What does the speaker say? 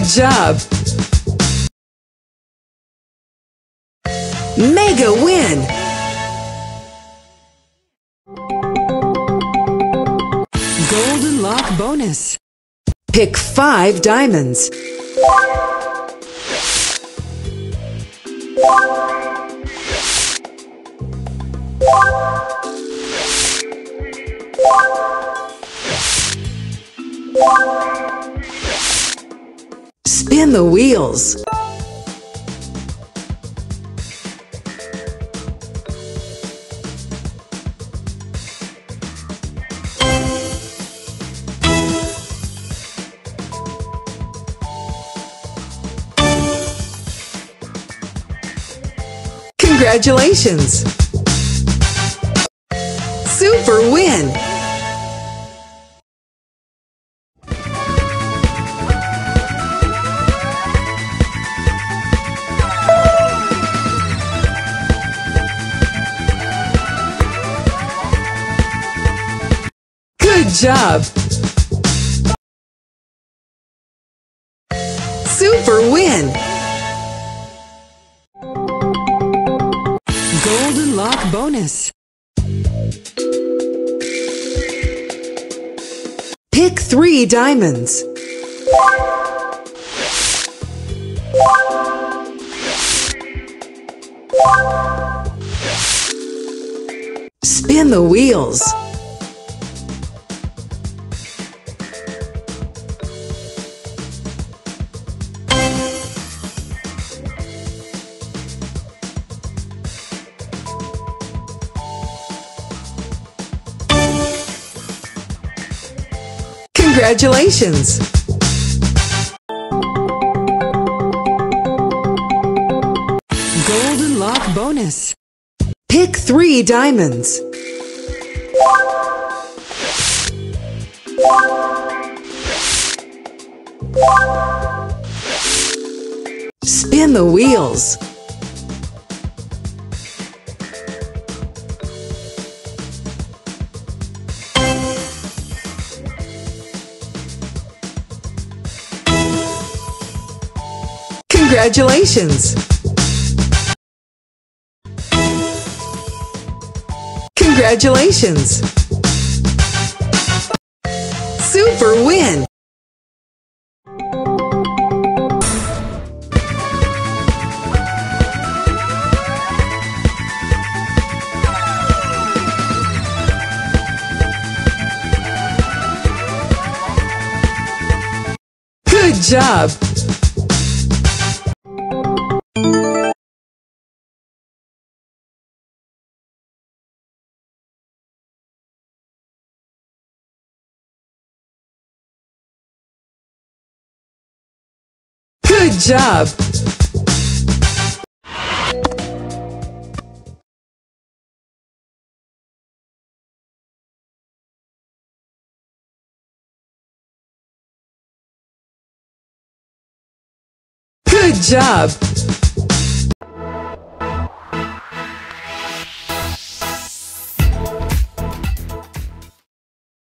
Good job! Mega win! Golden Lock bonus. Pick five diamonds. Spin the wheels. Congratulations! Super win! Job! Super win! Golden Lock bonus. Pick three diamonds. Spin the wheels. Congratulations! Golden Lock bonus. Pick three diamonds. Spin the wheels. Congratulations! Congratulations! Super win! Good job! Good job! Good job!